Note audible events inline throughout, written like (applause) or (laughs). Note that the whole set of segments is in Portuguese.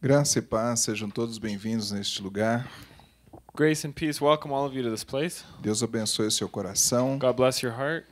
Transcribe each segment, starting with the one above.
Graça e paz, sejam todos bem-vindos neste lugar. Grace and peace. Welcome all of you to this place. Deus abençoe o seu coração. God bless your heart.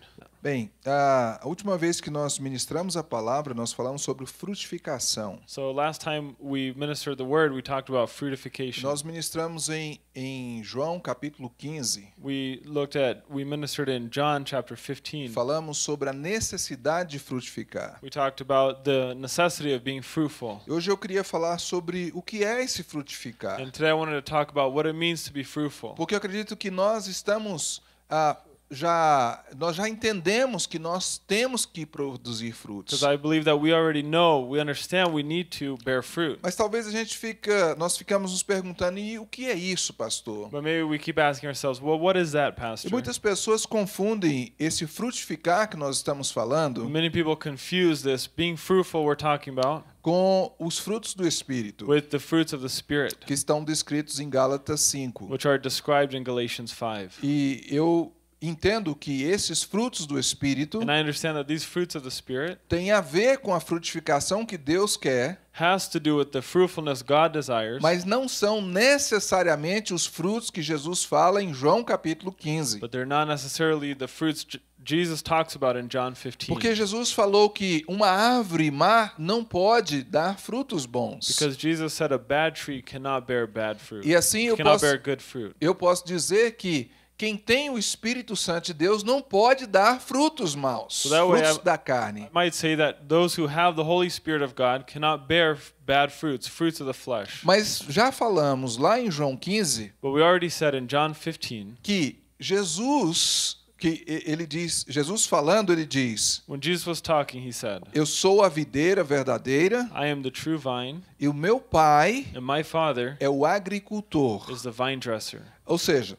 Bem, a a última vez que nós ministramos a palavra, nós falamos sobre frutificação. So last time we ministered the word, we talked about fruitification. Nós ministramos em, em João capítulo 15. We looked at we ministered in John chapter 15. Falamos sobre a necessidade de frutificar. We talked about the necessity of being fruitful. Hoje eu queria falar sobre o que é esse frutificar. And today I wanted to talk about what it means to be fruitful. Porque eu acredito que nós estamos ah, já nós já entendemos que nós temos que produzir frutos. I believe that we already know, we understand we need to bear fruit. Mas talvez a gente fica, nós ficamos nos perguntando e o que é isso, pastor? But maybe we keep asking ourselves, well, what is that, E pastor? muitas pessoas confundem esse frutificar que nós estamos falando Many people confuse this being fruitful we're talking about com os frutos do espírito with the fruits of the spirit, que estão descritos em Gálatas 5. which are described in Galatians 5. E eu entendo que esses frutos do espírito And I understand that these fruits of the Spirit têm a ver com a frutificação que Deus quer, has to do with the fruitfulness God desires, mas não são necessariamente os frutos que Jesus fala em João capítulo 15. but they're not necessarily the fruits J- Jesus talks about in John 15. Porque Jesus falou que uma árvore má não pode dar frutos bons. Because Jesus said a bad tree cannot bear bad fruit. E assim eu cannot posso, bear good fruit. eu posso dizer que quem tem o Espírito Santo de Deus não pode dar frutos maus, So way frutos I- da carne. I might say that those who have the Holy Spirit of God cannot bear bad fruits, fruits of the flesh. Mas já falamos lá em João 15 But we already said in John 15, que Jesus, que ele diz, Jesus falando, ele diz: when Jesus was talking, he said, Eu sou a videira verdadeira I am the true vine, e o meu pai and my Father é o agricultor. is the vine dresser. Ou seja,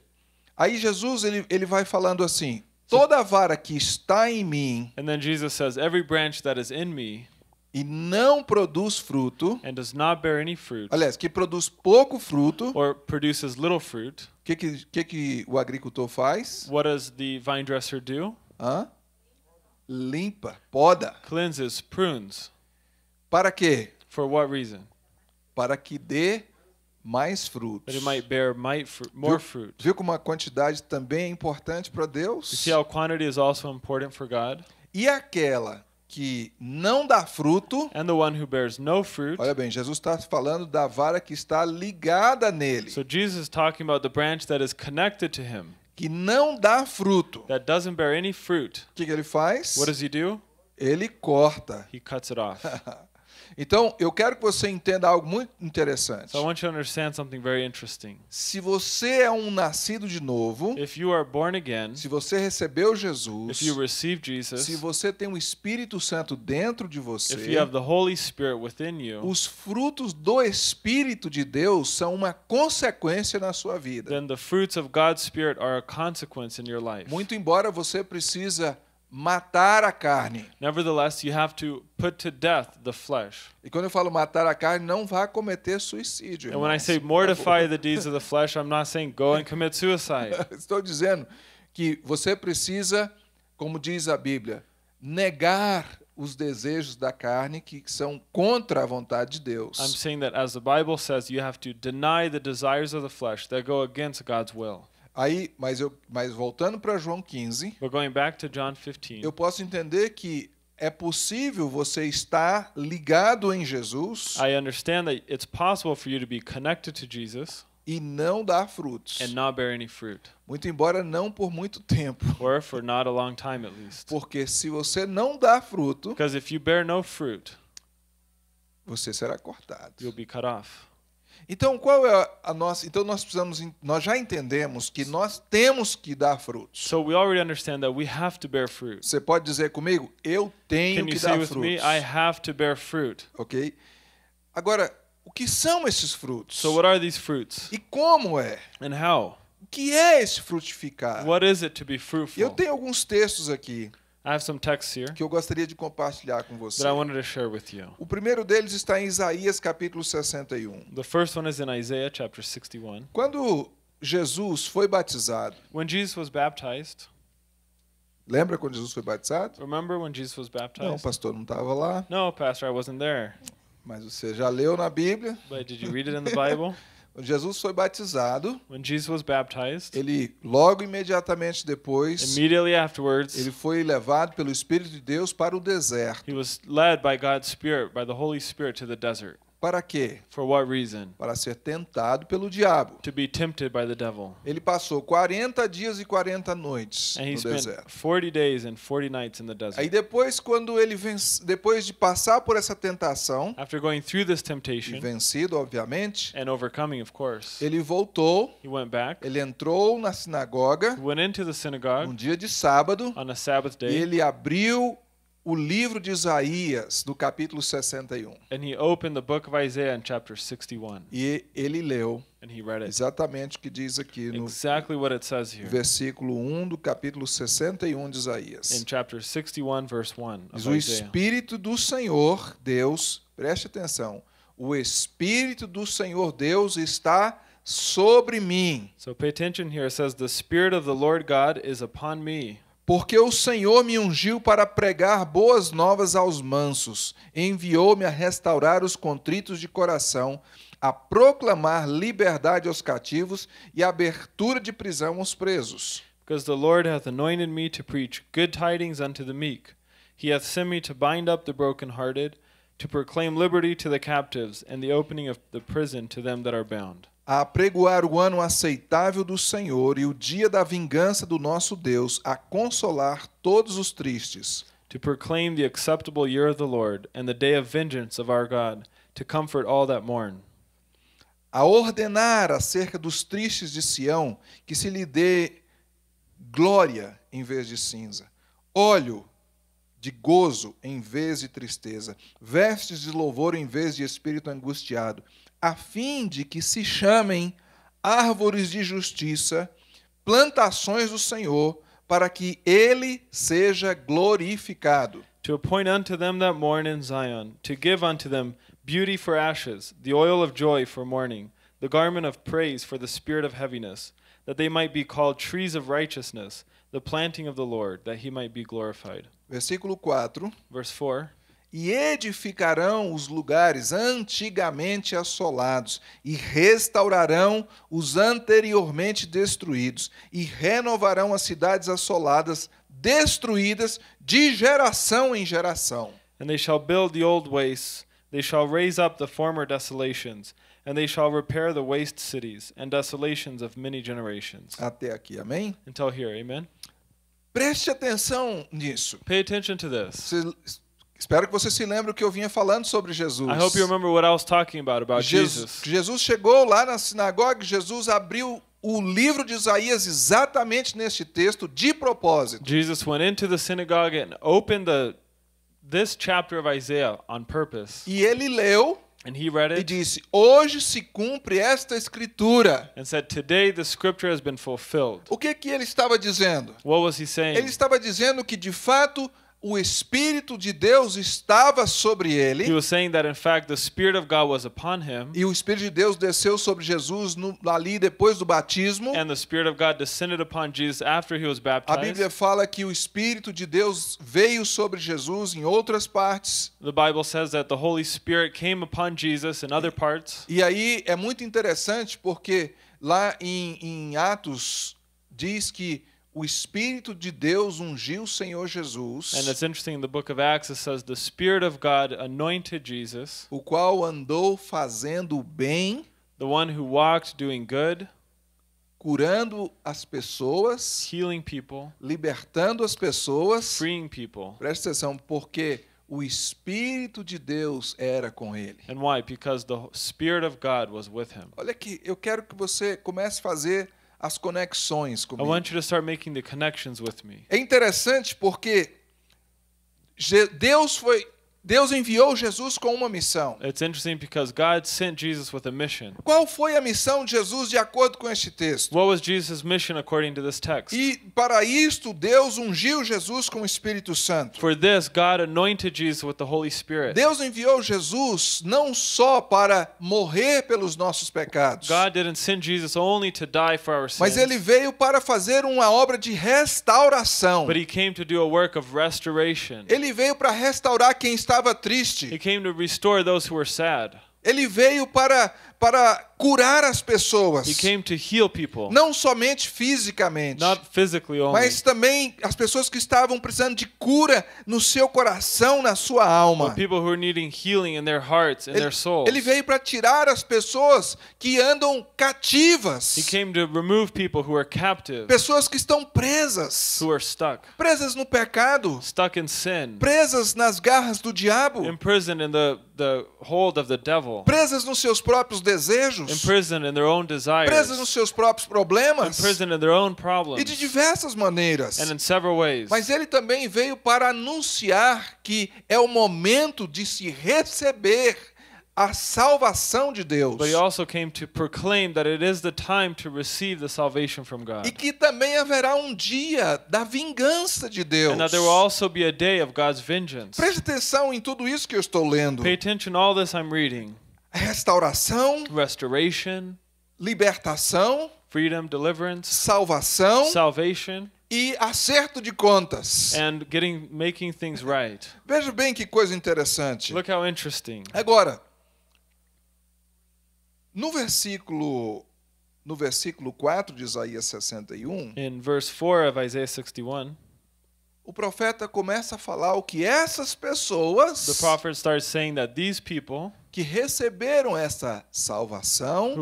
aí Jesus ele, ele vai falando assim: toda vara que está em mim And then Jesus says, Every branch that is in me e não produz fruto, and does not bear any fruit, aliás, que produz pouco fruto, o or produces little fruit, que, que, que, que o agricultor faz? what does the vine dresser do? Hã? Limpa, poda. Cleanses, prunes. Para quê? For what reason? Para que dê mais frutos. it might bear might fru- more Viu, fruit. viu como a quantidade também é importante para You Deus? see how quantity is also important for God? E aquela que não dá fruto, And the one who bears no fruit. olha bem, Jesus está falando da vara que está ligada nele, So Jesus is talking about the branch that is connected to him, que não dá fruto. O that doesn't bear any fruit. que, que ele faz? What does he do? Ele corta. He cuts it off. (laughs) Então, eu quero que você entenda algo muito interessante. So I want you to understand something very interesting. Se você é um nascido de novo, If you are born again, se você recebeu Jesus, if you receive Jesus, se você tem o Espírito Santo dentro de você, if you have the Holy Spirit within you, os frutos do Espírito de Deus são uma consequência na sua vida. then the fruits of God's Spirit are a consequence in your life. Muito embora você precisa matar a carne. Nevertheless, you have to put to death the flesh. E quando eu falo matar a carne, não vá cometer suicídio. And when I say mortify the deeds of the flesh, I'm not saying go and commit suicide. (laughs) Estou dizendo que você precisa, como diz a Bíblia, negar os desejos da carne que são contra a vontade de Deus. I'm saying that as the Bible says, you have to deny the desires of the flesh that go against God's will. Aí, mas eu, mas voltando para João 15, But going back to John 15, eu posso entender que é possível você estar ligado em Jesus I understand that it's possible for you to be connected to Jesus e não dar frutos. and not bear any fruit, Muito embora não por muito tempo. or for not a long time at least. Porque se você não dá fruto, Because if you bear no fruit, você será cortado. you'll be cut off. Então, qual é a nossa? Então nós precisamos, nós já entendemos que nós temos que dar frutos. So we already understand that we have to bear fruit. Você pode dizer comigo? Eu tenho Can que dar with me, frutos. I have to bear fruit? Ok? Agora, o que são esses frutos? So what are these fruits? E como é? And how? O que é esse frutificar? What is it to be Eu fruitful? tenho alguns textos aqui I have some texts here que eu gostaria de compartilhar com você. that I wanted to share with you. O primeiro deles está em Isaías capítulo 61. The first one is in Isaiah chapter 61. Quando Jesus foi batizado, When Jesus was baptized, lembra quando Jesus foi batizado? remember when Jesus was Não, o baptized? pastor não estava lá. No, Pastor, I wasn't there. Mas você já leu na Bíblia? But did you read it in the Bible? (laughs) Quando Jesus foi batizado, When Jesus was baptized, ele logo imediatamente depois ele foi levado pelo Espírito de Deus para o deserto. he was led by God's Spirit, by the Holy Spirit, to the desert. Para quê? For what reason? Para ser tentado pelo diabo. To be tempted by the devil. Ele passou 40 dias e 40 noites And no deserto. 40 days and 40 nights in the Aí desert. depois, quando ele vence, depois de passar por essa tentação After going through this e temptation vencido, obviamente, and overcoming, of course, ele voltou, he went back, ele entrou na sinagoga he went into the um synagogue dia de sábado on a Sabbath e day, ele abriu o livro de Isaías, no capítulo 61. and he opened the book of Isaiah in chapter 61, E ele leu and he read it. exatamente o que diz aqui no Exactly what it says here versículo 1 do capítulo 61 de in Isaías. chapter 61, verse 1 Diz o. Espírito do Senhor Deus, preste atenção, o Espírito do Senhor Deus está sobre mim, So pay attention here. It says, The Spirit of the Lord God is upon me, porque o Senhor me ungiu para pregar boas novas aos mansos, enviou-me a restaurar os contritos de coração, a proclamar liberdade aos cativos e abertura de prisão aos presos. because the Lord hath anointed me to preach good tidings unto the meek. He hath sent me to bind up the brokenhearted, to proclaim liberty to the captives, and the opening of the prison to them that are bound. A apregoar o ano aceitável do Senhor e o dia da vingança do nosso Deus, a consolar todos os tristes, To proclaim the acceptable year of the Lord, and the day of vengeance of our God, to comfort all that mourn. a ordenar acerca dos tristes de Sião que se lhe dê glória em vez de cinza, óleo de gozo em vez de tristeza, vestes de louvor em vez de espírito angustiado, a fim de que se chamem árvores de justiça, plantações do Senhor, para que ele seja glorificado. To appoint unto them that mourn in Zion, to give unto them beauty for ashes, the oil of joy for mourning, the garment of praise for the spirit of heaviness, that they might be called trees of righteousness, the planting of the Lord, that he might be glorified. Versículo 4. Verse 4 E edificarão os lugares antigamente assolados, e restaurarão os anteriormente destruídos, e renovarão as cidades assoladas, destruídas de geração em geração. And they shall build the old wastes, they shall raise up the former desolations, and they shall repair the waste cities and desolations of many generations. Até aqui, amém? Until here, amen? Preste atenção nisso. Pay attention to this. Você- espero que você se lembre o que eu vinha falando sobre Jesus. I hope you remember what I was talking about, about Jesus, Jesus. Jesus chegou lá na sinagoga, Jesus abriu o livro de Isaías exatamente neste texto de propósito. Jesus went into the synagogue and opened the this chapter of Isaiah on purpose. E ele leu And he read e it disse: Hoje se cumpre esta escritura. and said, Today the scripture has been fulfilled. O que que ele estava dizendo? What was he saying? Ele estava dizendo que de fato o espírito de Deus estava sobre He ele was saying that in fact the Spirit of God was upon him, e o espírito de Deus desceu sobre Jesus no, ali depois do batismo. and the Spirit of God descended upon Jesus after he was A baptized. Bíblia fala que o espírito de Deus veio sobre Jesus em outras partes. The Bible says that the Holy Spirit came upon Jesus in other parts. E aí é muito interessante porque lá em, em Atos diz que o Espírito de Deus ungiu o Senhor Jesus, And it's interesting in the book of Acts it says the Spirit of God anointed Jesus, o qual andou fazendo o bem, the one who walked doing good, curando as pessoas, healing people, libertando as pessoas. freeing people. Presta atenção, porque o Espírito de Deus era com ele. And why? Because the Spirit of God was with him. Olha aqui, eu quero que você comece a fazer as conexões I comigo. want you to start making the connections with me. É interessante porque Deus foi Deus enviou Jesus com uma missão. It's interesting because God sent Jesus with a mission. Qual foi a missão de Jesus de acordo com este texto? What was Jesus' mission according to this text? E para isto Deus ungiu Jesus com o Espírito Santo. For this, God anointed Jesus with the Holy Spirit. Deus enviou Jesus não só para morrer pelos nossos pecados, God didn't send Jesus only to die for our mas ele sins, veio para fazer uma obra de restauração. but he came to do a work of restoration. Ele veio para restaurar quem está estava He triste. came to restore those who were sad. Ele veio para, para curar as pessoas. He came to heal people, Não somente fisicamente, not physically only, mas também as pessoas que estavam precisando de cura no seu coração, na sua alma. but people who are needing healing in their hearts and Ele, their souls. ele veio para tirar as pessoas que andam cativas, He came to remove people who are captive, pessoas que estão presas, presas no pecado, stuck in sin, presas nas garras do diabo, the, the presas nos seus próprios desejos, imprisoned in their own presas nos desires, seus próprios problemas imprisoned in their own e de problems, diversas maneiras. and in several ways. Mas ele também veio para anunciar que é o momento de se receber a salvação de Deus. But he also came to proclaim that it is the time to receive the salvation from E que também haverá um dia da vingança de Deus. And that there will also be a day of God's vengeance. Preste atenção em tudo isso que eu estou lendo. Pay attention to all this I'm reading. Restauração, Restoration, libertação, freedom, deliverance, salvação salvation, e acerto de contas. and getting making things right. Veja bem que coisa interessante. Look how interesting. Agora, no versículo no versículo 4 de Isaías 61, In verse 4 of Isaiah 61, o profeta começa a falar o que essas the pessoas prophet starts saying that these people que receberam essa salvação,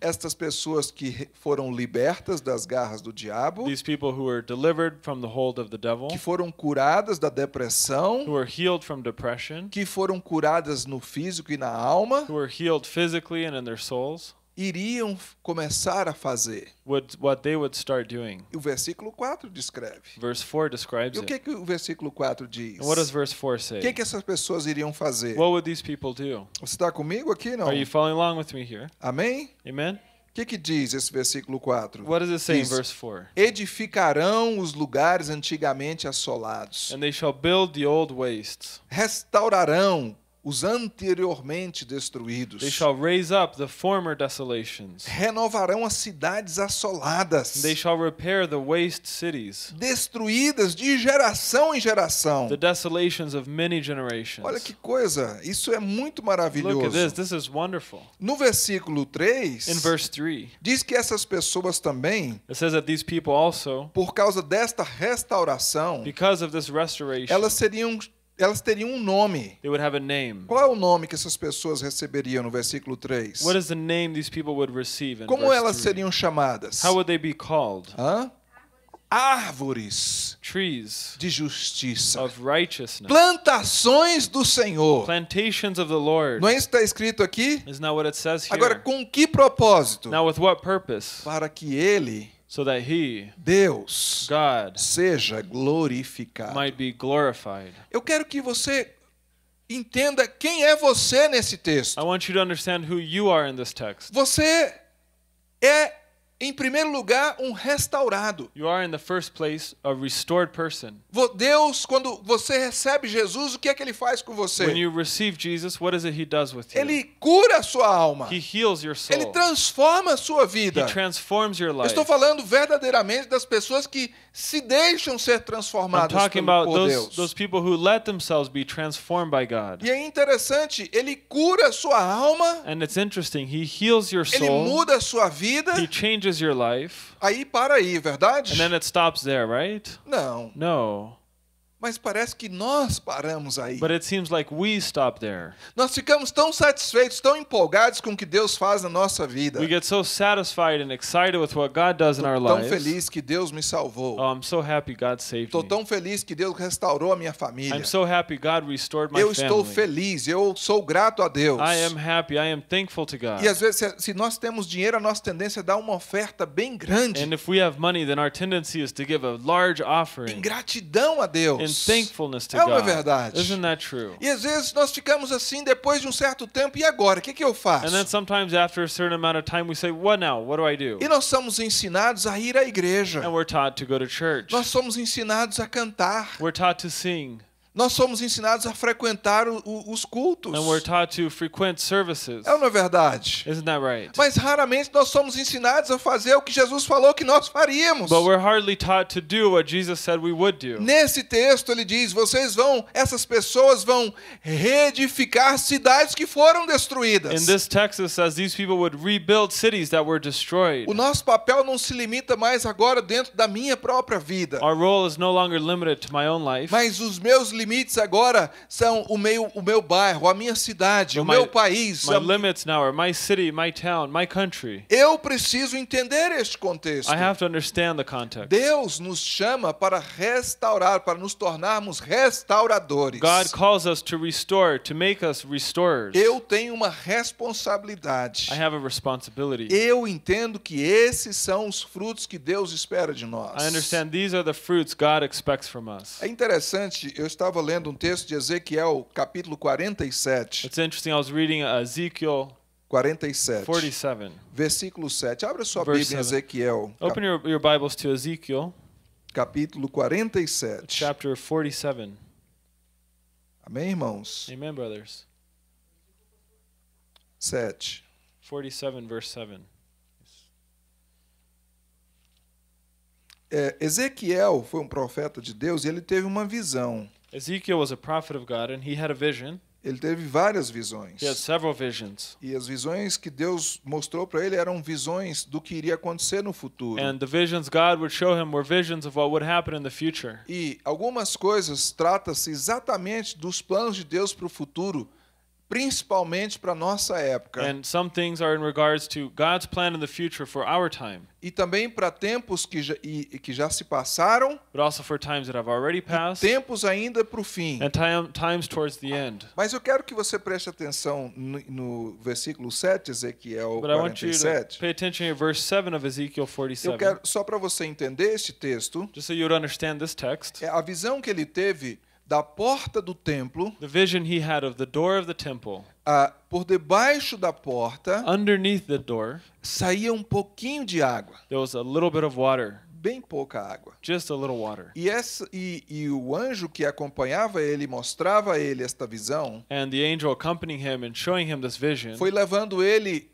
estas pessoas que foram libertas das garras do diabo, these people who were delivered from the hold of the devil, que foram curadas da depressão, who were healed from depression, que foram curadas no físico e na alma, who were healed physically and in their souls, iriam começar a fazer. would what they would start doing. E o versículo 4 descreve. Verse 4 describes E o que, que o versículo 4 diz? And what does verse 4 O que, say? que essas pessoas iriam fazer? What would these people do? Você está comigo aqui, não? Are you following along with me here? Amém? Amen? O que, que diz esse versículo 4? What does it say in Diz, verse 4? Edificarão os lugares antigamente assolados. And they shall build the old wastes. Restaurarão os anteriormente destruídos. They shall raise up the former desolations. Renovarão as cidades assoladas. They shall repair the waste cities, Destruídas de geração em geração. the desolations of many generations. Olha que coisa, isso é muito Look at maravilhoso. this. This is wonderful. No versículo 3, In verse 3, diz que essas pessoas também, it says that these people also, por causa desta restauração, because of this restoration, elas seriam elas teriam um nome. they would have a name. Qual é o nome que essas pessoas receberiam no versículo 3? What is the name these people would receive in Como verse elas 3? seriam chamadas? How would they be called? Hã? Árvores Trees de justiça. of righteousness. Plantações do Senhor. Plantations of the Lord. Não é isso que está escrito aqui? Isn't that what it says here? Agora, com que propósito? Now with what purpose? Para que Ele, So that he, Deus, God, seja glorificado. might be glorified. Eu quero que você entenda quem é você nesse texto. I want you to understand who you are in this text. Você é, em primeiro lugar, um restaurado. You are in the first place a restored person. Deus, quando você recebe Jesus, o que é que ele faz com você? When you receive Jesus, what is it he does with you? Ele cura a sua alma. He heals your Ele soul. transforma a sua vida. He transforms your Eu life. estou falando verdadeiramente das pessoas que se deixam ser about por those, Deus. those people who let themselves be transformed by God. E é interessante, ele cura a sua alma, And it's interesting. He heals your ele soul. muda a sua vida. He changes your life. Aí para aí, verdade? And then it stops there, right? Não, No. Mas parece que nós paramos aí. But it seems like we stop there. Nós ficamos tão satisfeitos, tão empolgados com o que Deus faz na nossa vida. We get so satisfied and excited with what God does in our Estou tão lives. feliz que Deus me salvou. Oh, I'm so happy God saved Estou me. tão feliz que Deus restaurou a minha família. I'm so happy God restored my Eu estou family. feliz, eu sou grato a Deus. I am happy. I am thankful to God. E às vezes, se- nós temos dinheiro, a nossa tendência é dar uma oferta bem grande, And if we have money, then our tendency is to give a large em offering gratidão a in Deus. thankfulness to É uma God. verdade. Isn't that true? E às vezes nós ficamos assim depois de um certo tempo, e agora? O que, que eu faço? And then sometimes after a certain amount of time, we say, What now? What do I do? E nós somos ensinados a ir à igreja. And we're taught to go to church. Nós somos ensinados a cantar. We're taught to sing. Nós somos ensinados a frequentar o- o- os cultos. and we're taught to frequent services. É ou não é verdade? Isn't that right? Mas raramente nós somos ensinados a fazer o que Jesus falou que nós faríamos. But we're hardly taught to do what Jesus said we would do. Nesse texto ele diz: vocês vão, essas pessoas vão reedificar cidades que foram destruídas. In this text, it says these people would rebuild cities that were destroyed. O nosso papel não se limita mais agora dentro da minha própria vida. Our role is no longer limited to my own life. Mas os meus limites agora são o meu, o meu bairro, a minha cidade, So o my- meu país. My a- limits now are my city, my town, my country. Eu preciso entender este contexto. I have to understand the context. Deus nos chama para restaurar, para nos tornarmos restauradores. God calls us to restore, to make us restorers. Eu tenho uma responsabilidade. I have a responsibility. Eu entendo que esses são os frutos que Deus espera de nós. I understand these are the fruits God expects from us. É interessante, eu estava lendo um texto de Ezequiel, capítulo 47. It's interesting. I was reading Ezekiel 47. 47. Versículo 7. Abra sua Verse Bíblia em. Ezequiel, Open your, your Bibles to Ezekiel capítulo 47. chapter 47. Amém, irmãos? Amen, brothers. 7. 47, verse 7. É, Ezequiel foi um profeta de Deus e ele teve uma visão. Ezekiel was a prophet of God, and he had a vision. Ele teve várias visões. He had several visions. E as visões que Deus mostrou para ele eram visões do que iria acontecer no futuro. And the visions God would show him were visions of what would happen in the future. E algumas coisas trata-se exatamente dos planos de Deus para o futuro, principalmente para nossa época. And some things are in regards to God's plan in the future for our time, E também para tempos que já, e, que já se passaram, but also for times that have already passed tempos ainda para o fim. and time, times towards the end. Mas eu quero que você preste atenção no, no versículo 7, Ezequiel But I want you to 47. pay attention to verse 7 of Ezekiel Eu 47. quero, só para você entender este texto, Just so you would understand this text, é a visão que ele teve da porta do templo, the vision he had of the door of the temple. ah, por debaixo da porta Underneath the door, saía um pouquinho de água, there was a little bit of water, bem pouca água. just a little water. E, essa, e, e o anjo que acompanhava ele, mostrava a ele esta visão, And the angel accompanying him and showing him this vision foi levando ele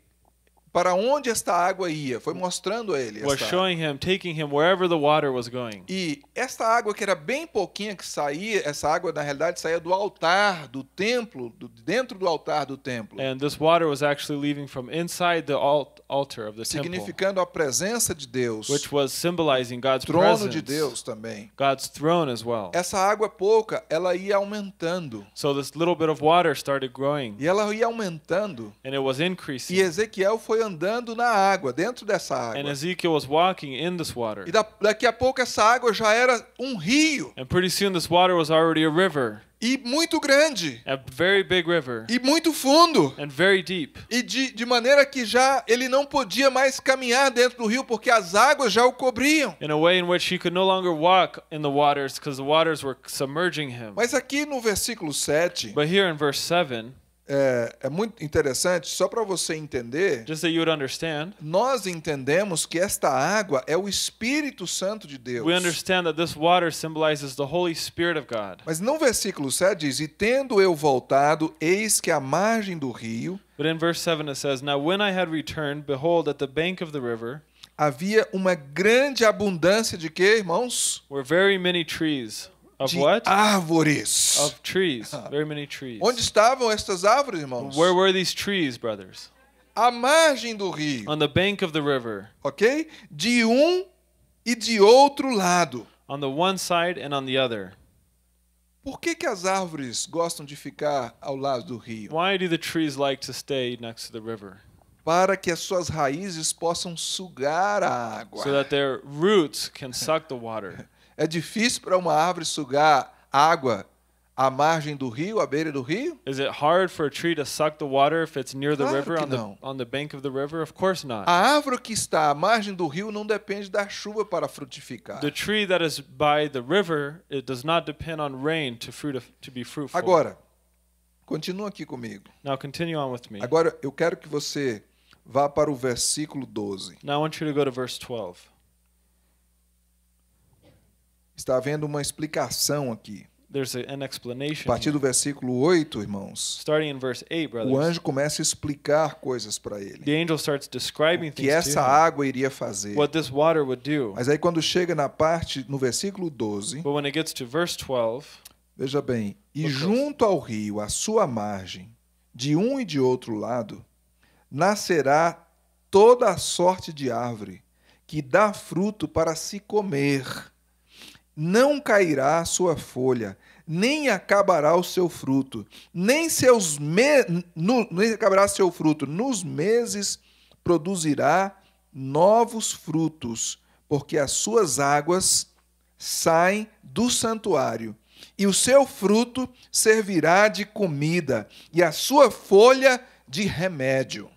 para onde esta água ia, foi mostrando a ele was showing him, taking him wherever the water was going. E esta água que era bem pouquinha que saía, essa água na realidade saía do altar do templo, do, dentro do altar do templo, And this water was actually leaving from inside the alt- altar of the temple, significando a presença de Deus, which was symbolizing God's trono presence, de Deus também. God's throne as well. Essa água pouca, ela ia aumentando, So this little bit of water started growing, e ela ia aumentando, and it was e increasing. Ezequiel foi andando na água, dentro dessa And água. Ezekiel was walking in this water. E da, daqui a pouco essa água já era um rio, And pretty soon this water was already a river, e muito grande, a very big river, e muito fundo. and very deep. E de, de maneira que já ele não podia mais caminhar dentro do rio, porque as águas já o cobriam. In a way in which he could no longer walk in the waters because the waters were submerging him. Mas aqui no versículo 7, But here in verse 7, é, é muito interessante, só para você entender, just you would understand, nós entendemos que esta água é o Espírito Santo de Deus. we understand that this water symbolizes the Holy Spirit of God. Mas no versículo 7 diz: E tendo eu voltado, eis que à margem do rio But in verse 7 it says, Now when I had returned, behold, at the bank of the river havia uma grande abundância de quê, irmãos? were very many trees. Of De what? árvores. Of trees. Very many trees. Onde estavam estas árvores, irmãos? Where were these trees, brothers? À margem do rio. On the bank of the river, ok? De um e de outro lado. on the one side and on the other. Por que, que as árvores gostam de ficar ao lado do rio? Why do the trees like to stay next to the river? Para que as suas raízes possam sugar a água. So that their roots can suck the water. (laughs) É difícil para uma árvore sugar água à margem do rio, à beira do rio? Is it hard for a tree to suck the water if it's near the Claro river que on the on the bank of the river? Of course not. A árvore que está à margem do rio não depende da chuva para frutificar. The tree that is by the river, it does not depend on rain to fruit to be fruitful. Agora, continua aqui comigo. Now continue on with me. Agora eu quero que você vá para o versículo 12. Now I want you to go to verse 12. Está havendo uma explicação aqui. there's a, an A explanation. partir do versículo 8, irmãos, Starting in verse 8, o brothers, anjo começa a explicar coisas para ele. the angel starts describing O que essa água iria fazer. what this water would do. Mas aí quando chega na parte, no versículo 12, But when it gets to verse 12, veja bem, e junto ao rio, à sua margem, de um e de outro lado, nascerá toda a sorte de árvore, que dá fruto para se comer. Não cairá a sua folha, nem acabará o seu fruto, nem seus me... no- nem acabará seu fruto. Nos meses produzirá novos frutos, porque as suas águas saem do santuário, e o seu fruto servirá de comida, e a sua folha de remédio.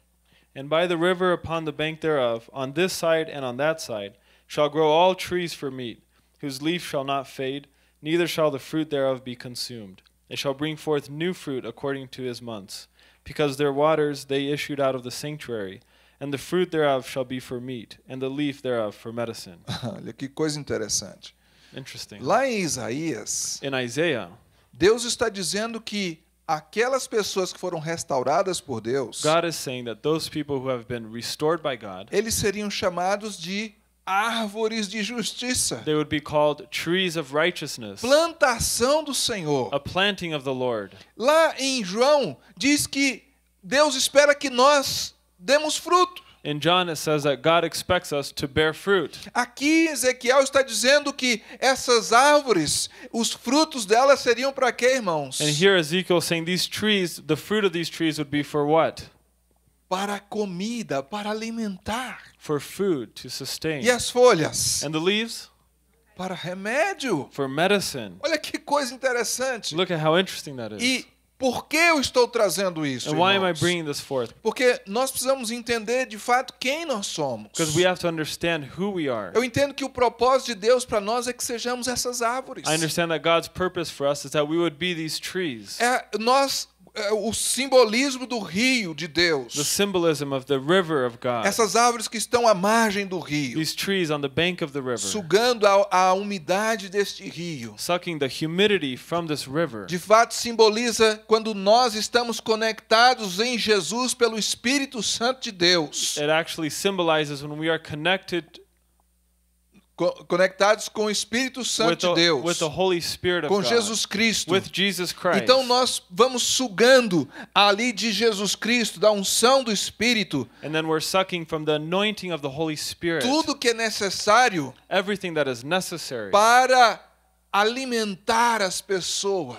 And by the river upon the bank thereof, on this side and on that side, shall grow all trees for meat, whose leaf shall not fade, neither shall the fruit thereof be consumed. They shall bring forth new fruit according to his months, because their waters they issued out of the sanctuary, and the fruit thereof shall be for meat, and the leaf thereof for medicine. (laughs) Olha que coisa interessante. Interesting. Lá em Isaías, In Isaiah, Deus está dizendo que aquelas pessoas que foram restauradas por Deus, God is saying that those people who have been restored by God, eles seriam chamados de árvores de justiça, they would be called trees of righteousness, plantação do Senhor. a planting of the Lord. Lá em João diz que Deus espera que nós demos fruto. In John, it says that God expects us to bear fruit. Aqui Ezequiel está dizendo que essas árvores, os frutos delas seriam para quê, irmãos? And here Ezekiel saying these trees, the fruit of these trees would be for what? Para comida, para alimentar. For food to sustain. E as folhas? And the leaves? Para remédio. For medicine. Olha que coisa interessante. Look at how interesting that is. E por que eu estou trazendo isso? And why am I bringing this forth? Porque nós precisamos entender de fato quem nós somos. Because we have to understand who we are. Eu entendo que o propósito de Deus para nós é que sejamos essas árvores. I understand that God's purpose for us is that we would be these trees. É nós o simbolismo do rio de The Deus. symbolism of the river of God. Essas árvores que estão à margem do rio, These trees on the bank of the river. sugando a, a umidade deste rio. Sucking the humidity from this river. De fato, simboliza quando nós estamos conectados em Jesus pelo Espírito Santo de Deus. It actually symbolizes when we are connected Co- conectados com o Espírito Santo with de the, Deus. the Com God. Jesus Cristo. Jesus. Então nós vamos sugando ali de Jesus Cristo, da unção do Espírito, And then we're sucking from the anointing of the Holy Spirit. tudo que é necessário Everything that is necessary para alimentar as pessoas.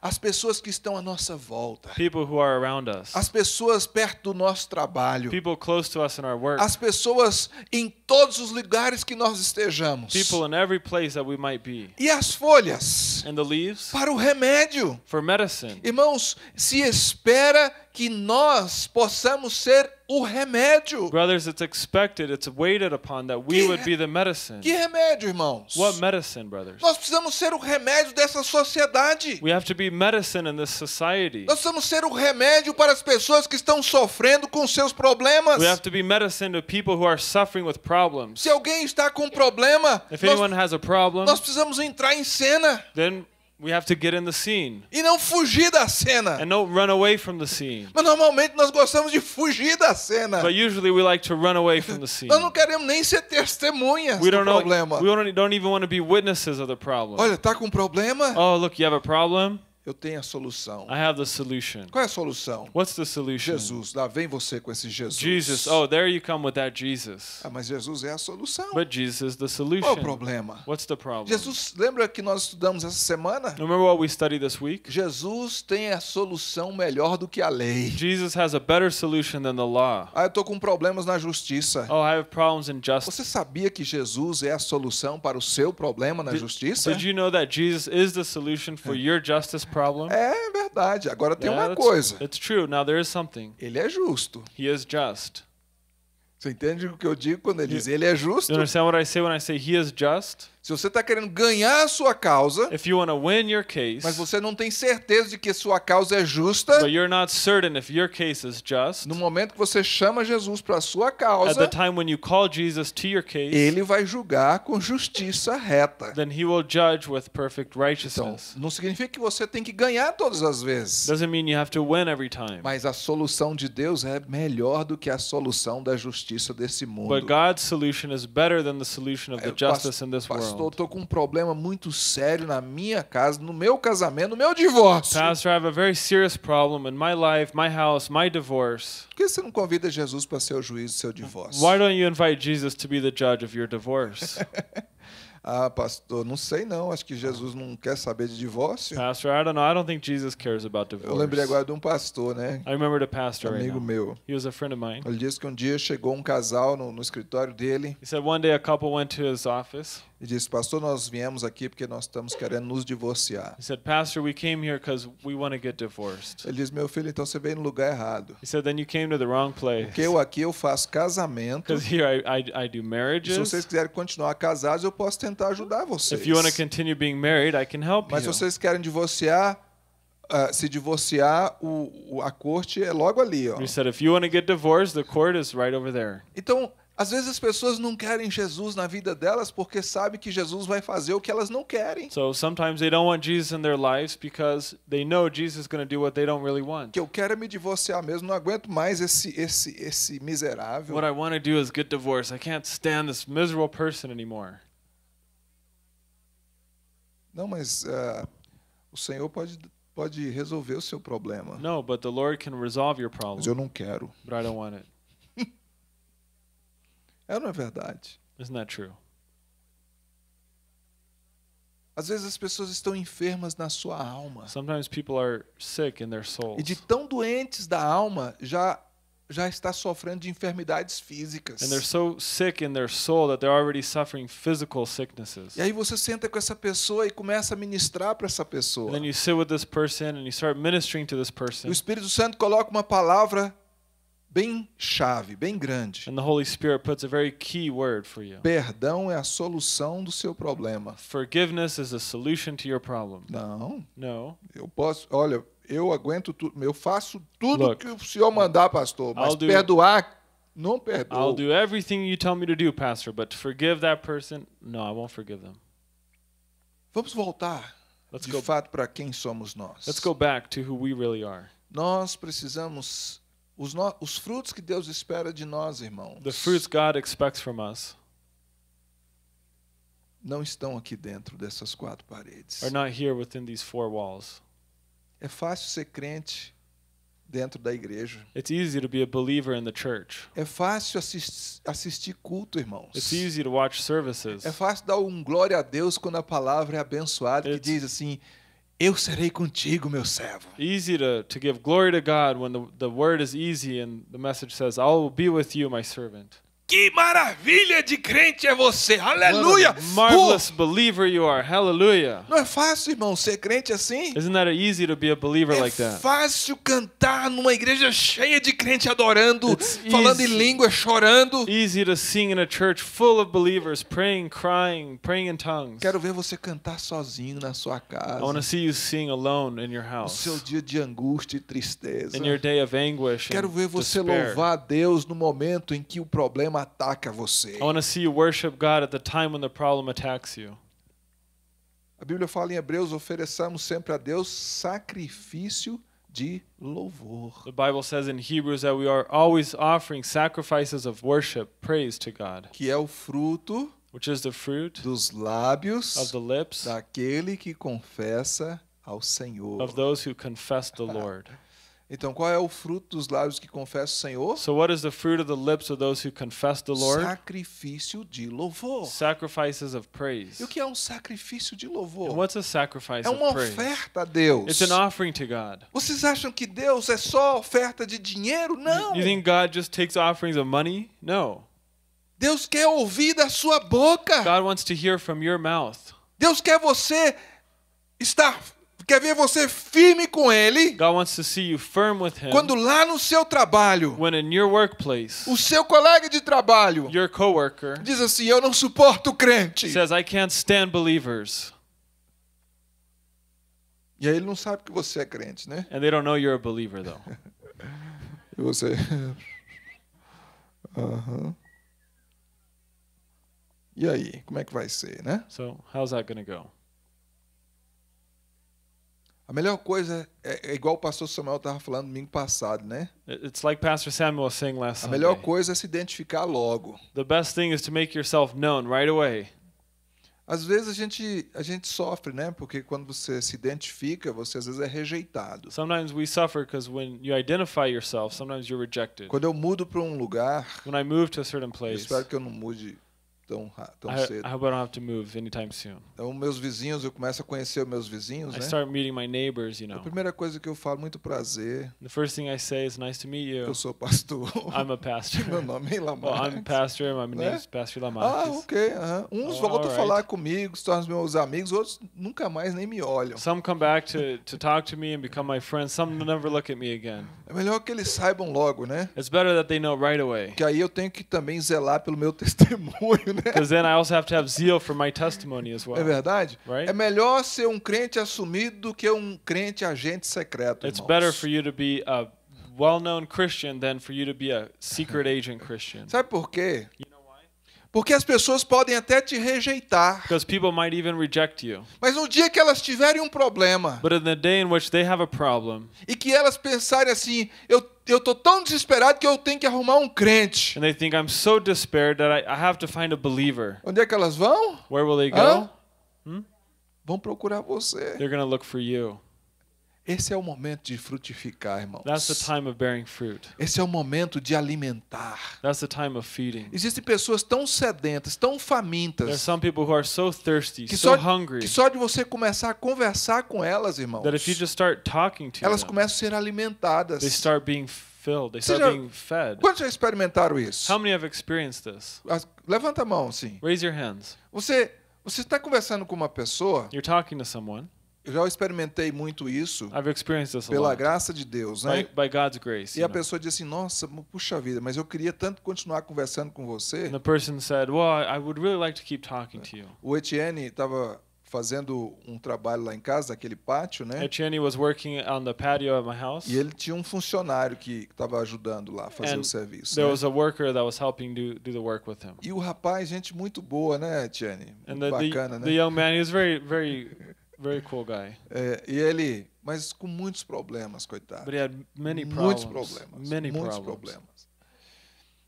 As pessoas que estão à nossa volta. People who are around us. As pessoas perto do nosso trabalho. People close to us in our work. As pessoas em todos os lugares que nós estejamos. People in every place that we might be. E as folhas And the leaves para o remédio. for medicine. Irmãos, se espera que nós possamos ser o remédio. Brothers, it's expected, it's waited upon that we Que- would be the medicine. Que remédio, irmãos? What medicine, brothers? Nós precisamos ser o remédio dessa sociedade. We have to be medicine in this society. Nós precisamos ser o remédio para as pessoas que estão sofrendo com seus problemas. We have to be medicine to people who are suffering with problems. Se alguém está com problema, If nós, anyone has a problem, nós precisamos entrar em cena then we have to get in the scene e não fugir da cena. and don't run away from the scene. Mas normalmente nós gostamos de fugir da cena. But usually we like to run away from the scene. Nós não queremos nem ser testemunhas We do don't know. We don't, don't even want to be witnesses of the problem. Olha, tá com problema? Oh, look, you have a problem. Eu tenho a solução. I have the solution. Qual é a solução? What's the solution? Jesus. Lá vem você com esse Jesus. Jesus. Oh, there you come with that Jesus. Ah, mas Jesus é a solução. But Jesus is the Qual é o solution. problema? What's the problem? Jesus, lembra que nós estudamos essa semana? Remember what we studied this week? Jesus tem a solução melhor do que a lei. Jesus has a better solution than the law. Ah, eu tô com problemas na justiça. Oh, I have problems in justice. Você sabia que Jesus é a solução para o seu problema na justiça? Did you know that Jesus is the solution for your justice problem? É verdade. Agora tem Yeah, uma that's- coisa. It's true. Now there is something. Ele é justo. He is just. Você entende o que eu digo quando ele diz ele é justo? You understand what I say when I say he is just? Se você está querendo ganhar a sua causa, if you want to win your case, mas você não tem certeza de que a sua causa é justa, just, no momento que você chama Jesus para a sua the causa, case, ele vai julgar com justiça reta. then he will judge with perfect Então, não significa que você tem que ganhar todas as vezes. Doesn't mean you have to win every time. Mas a solução de Deus é melhor do que a solução da justiça desse mundo. But God's solution is better than the solution of the É, justice in this Pastor, world. estou com um problema muito sério na minha casa, no meu casamento, no meu divórcio. Pastor, I have a very serious problem in my life, my house, my divorce. Por que você não convida Jesus para ser o juiz do seu divórcio? Why don't you invite Jesus to be the judge of your divorce? (laughs) Ah, pastor, não sei não. Acho que Jesus não quer saber de divórcio. Pastor, I don't know. I don't think Jesus cares about Eu lembrei divorce. agora de um pastor, né? I remember the pastor right Amigo now. meu. He was a friend of mine. Ele disse que um dia chegou um casal no, no escritório dele He said one day a couple went to his office. e disse: Pastor, nós viemos aqui porque nós estamos querendo nos divorciar. He said, Pastor, we came here because we want to get divorced. Ele disse: Meu filho, então você veio no lugar errado. He said, then you came to the wrong place. Porque eu aqui eu faço casamento. (laughs) Because here I, I, I do E se marriages. vocês quiserem continuar casados, eu posso tentar ajudar vocês. If you want to continue being married, I can help Mas se you. vocês querem divorciar, ah, se divorciar, o, o- a corte é logo ali, ó. He said, if you want to get divorced, the court is right over there. Então, às vezes as pessoas não querem Jesus na vida delas porque sabem que Jesus vai fazer o que elas não querem. So sometimes they don't want Jesus in their lives because they know Jesus is going to do what they don't really want. Que eu quero é me divorciar mesmo, não aguento mais esse esse esse miserável. What I want to do is get divorced. I can't stand this miserable person anymore. Não, mas ah, o Senhor pode pode resolver o seu problema. No, but the Lord can resolve your Mas problem. eu não quero. But I don't want it. (laughs) É não é verdade? Isn't that true? Às vezes as pessoas estão enfermas na sua alma. Sometimes people are sick in their souls. E de tão doentes da alma, já já está sofrendo de enfermidades físicas. And they're so sick in their soul that they're already suffering physical sicknesses. E aí você senta com essa pessoa e começa a ministrar para essa And pessoa. then you sit with this person and you start ministering to this person. O Espírito Santo coloca uma palavra bem chave, bem grande. And the Holy Spirit puts a very key word for you. Perdão é a solução do seu problema. Forgiveness is a solution to your problem. Não, No. eu posso, olha, eu aguento tudo, eu faço tudo Look, que o senhor mandar, pastor, mas I'll do- perdoar não I'll perdoa. do everything you tell me to do, Pastor, but to forgive that person, no, I won't forgive them. Vamos voltar Let's de go fato para quem somos nós. let's go back to who we really are. Nós precisamos os, no- os frutos que Deus espera de nós, irmãos. The fruits God expects from us não estão aqui dentro dessas quatro paredes. are not here within these four walls. É fácil ser crente dentro da igreja. It's easy to be a believer in the church. É fácil assis- assistir culto, irmãos. It's easy to watch services. É fácil dar um glória a Deus quando a palavra é abençoada, que It's- diz assim: Eu serei contigo, meu servo. Easy to, to give glory to God when the, the word is easy and the message says, I will be with you, my servant. Que maravilha de crente é você! Aleluia! marvelous believer you are. Hallelujah. Uh, não é fácil, irmão, ser crente assim? Isn't that easy to be a believer É like that? fácil cantar numa igreja cheia de crente adorando, It's falando em easy. língua, chorando. Easy to sing in a church full of believers, praying, crying, praying in tongues. Quero ver você cantar sozinho na sua I want to casa, see you sing alone in your no house, seu dia de angústia e tristeza. in your day of anguish Quero ver você despair. louvar a Deus no momento em que o problema ataca você. I want to see you worship God at the time when the problem attacks you. A Bíblia fala em Hebreus: ofereçamos sempre a Deus sacrifício de louvor. The Bible says in Hebrews that we are always offering sacrifices of worship, praise to God, Que é o fruto which is the fruit dos lábios of the lips daquele que confessa ao Senhor. of those who confess the Lord. Então, qual é o fruto dos lábios que confessa o Senhor? So, what is the fruit of the lips of those who confess the Lord? Sacrifício de louvor. Sacrifices of praise. E o que é um sacrifício de And louvor? what's a sacrifice É of uma praise? oferta a Deus. It's an offering to God. Vocês acham que Deus é só oferta de dinheiro? Não. You think God just takes offerings of money? No. Deus quer ouvir da sua boca. God wants to hear from your mouth. Deus quer você estar quer ver você firme com Ele God wants to see you firm with Him quando lá no seu trabalho, when in your workplace, o seu colega de trabalho your coworker diz assim: Eu não suporto crente. says, I can't stand believers. E aí ele não sabe que você é crente, né? And they don't know you're a believer, though. (laughs) E você. (laughs) Aham. E aí, como é que vai ser, né? So, how's that to go? A melhor coisa é, é igual o pastor Samuel estava falando domingo passado, né? It- It's like Pastor Samuel was saying last A melhor coisa é se identificar logo. The best thing is to make yourself known right away. Às vezes a gente, a gente sofre, né? Porque quando você se identifica, você às vezes é rejeitado. Sometimes we suffer because when you identify yourself, sometimes you're rejected. Quando eu mudo para um lugar, When I move to a certain eu place, espero que eu não mude tão, tão I, cedo. I hope I don't have to move anytime soon. Então, meus vizinhos, eu começo a conhecer os meus vizinhos, I né? start meeting my neighbors, you A know. primeira coisa que eu falo, muito prazer, The first thing I say is, nice to meet you. eu sou pastor. (laughs) I'm a pastor. (laughs) Meu nome é Lamar. Well, I'm pastor. My Né? name is Pastor Ah, Lamarcus. ok. aham. Uns Oh, voltam a falar comigo, se tornam meus amigos, outros nunca mais nem me olham. Some come back to, to talk to me and become my friends. Some never look at me again. É melhor que eles saibam logo, né? It's better that they know right away. Que aí eu tenho que também zelar pelo meu (laughs) testemunho, né? (laughs) Because then I also have to have zeal for my testimony as É well. verdade? Right? É melhor ser um crente assumido do que um crente agente secreto. It's irmãos. better for you to be a well-known Christian than for you to be a secret agent Christian. Sabe por quê? You? Porque as pessoas podem até te rejeitar, Because people might even reject you. mas no dia que elas tiverem um problema But in the day in which they have a problem e que elas pensarem assim, eu eu tô tão desesperado que eu tenho que arrumar um crente. and they think I'm so despaired that I, I have to find a believer, Onde é que elas vão? where will they go? Vão procurar você. They're to look for you. Esse é o momento de frutificar, irmãos. That's the time of bearing fruit. Esse é o momento de alimentar. That's the time of feeding. Existem pessoas tão sedentas, tão famintas, some people who are so thirsty, que so só, hungry, que só de você começar a conversar com elas, irmãos, that if you just start talking to elas them, começam a ser alimentadas. they start being filled, they start já- being fed. Quantos já experimentaram isso? How many have experienced this? As- Levanta a mão, sim. Raise your hands. Você você está conversando com uma pessoa, You're talking to someone. Eu já experimentei muito isso, I've experienced this a pela graça de Deus, By, né? by God's grace. E a know. pessoa diz assim, nossa, puxa vida, mas eu queria tanto continuar conversando com você. And the person said, Well, I would really like to keep talking to you. O Etienne estava fazendo um trabalho lá em casa, naquele pátio, né? Etienne was working on the patio at my house. E ele tinha um funcionário que estava ajudando lá a fazer And o serviço. There né? was a worker that was helping do, do the work with him. E o rapaz, gente muito boa, né, Etienne? And the, bacana, the, né? the young man, he was very, very, (laughs) very cool guy. É, e ele, mas com muitos problemas, coitado. But he had many muitos problems. problemas. Many muitos problems. problemas.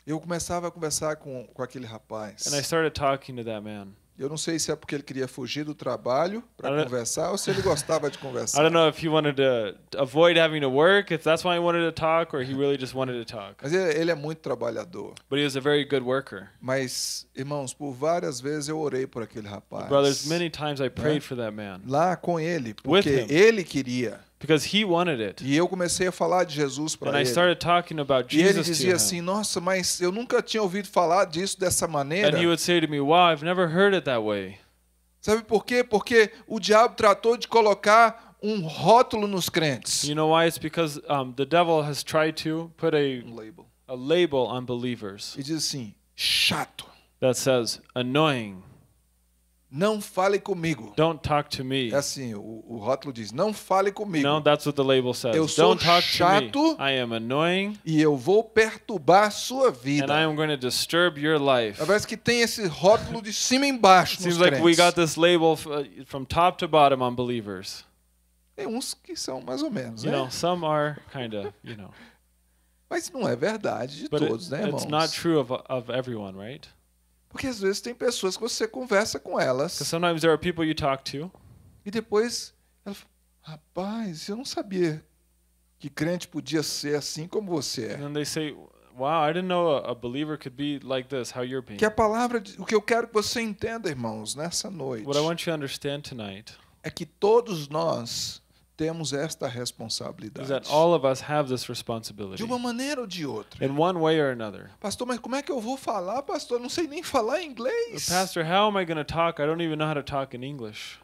Eu começava a conversar com, com aquele rapaz. And I started talking to that man. Eu não sei se é porque ele queria fugir do trabalho I para don't- conversar ou se ele gostava de I conversar. don't know if he wanted to avoid having to work, if that's why he wanted to talk, or he really just wanted to talk. Mas ele, ele é muito trabalhador. But he was a very good worker. Mas, irmãos, por várias vezes eu orei por aquele rapaz. Brothers, many times I prayed for that man Lá com ele, porque ele queria. Because he wanted it. E eu comecei a falar de Jesus And para I ele. started talking about E ele dizia assim: Nossa, mas eu nunca tinha ouvido falar disso dessa maneira. And he would say to me, Wow, I've never heard it that way. Sabe por quê? Porque o diabo tratou de colocar um rótulo nos crentes. You know why? It's because um, the devil has tried to put a, Um label. a label on believers E diz assim: chato. that says, annoying, Não fale comigo. don't talk to me. É assim, o, o rótulo diz: Não fale comigo. No, that's what the label says. Eu sou Don't talk to chato. me. I am annoying, E eu vou perturbar a sua and vida. I am going to disturb your life. Parece que tem esse rótulo de cima e embaixo Seems like we got this label uh, from top to bottom on believers. Tem uns que são mais ou menos, You né? know, some are kind of, you know, Mas não é verdade de but it- todos, né, irmãos? it's not true of, of everyone, right? Porque às vezes tem pessoas que você conversa com elas sometimes there are people you talk to, e depois ela fala, rapaz, eu não sabia que crente podia ser assim como você and é. then they say, "Wow, I didn't know a, believer could be like this. How you're being." Que a palavra, o que eu quero que você entenda, irmãos, nessa noite, What I want you to understand tonight é que todos nós temos esta is responsabilidade. that all of us have this De responsibility uma maneira ou de outra. in one way or another. Pastor, mas como é que eu vou falar, pastor? Eu não sei nem falar inglês. Pastor, how am I going to talk? I don't even know how to talk in English.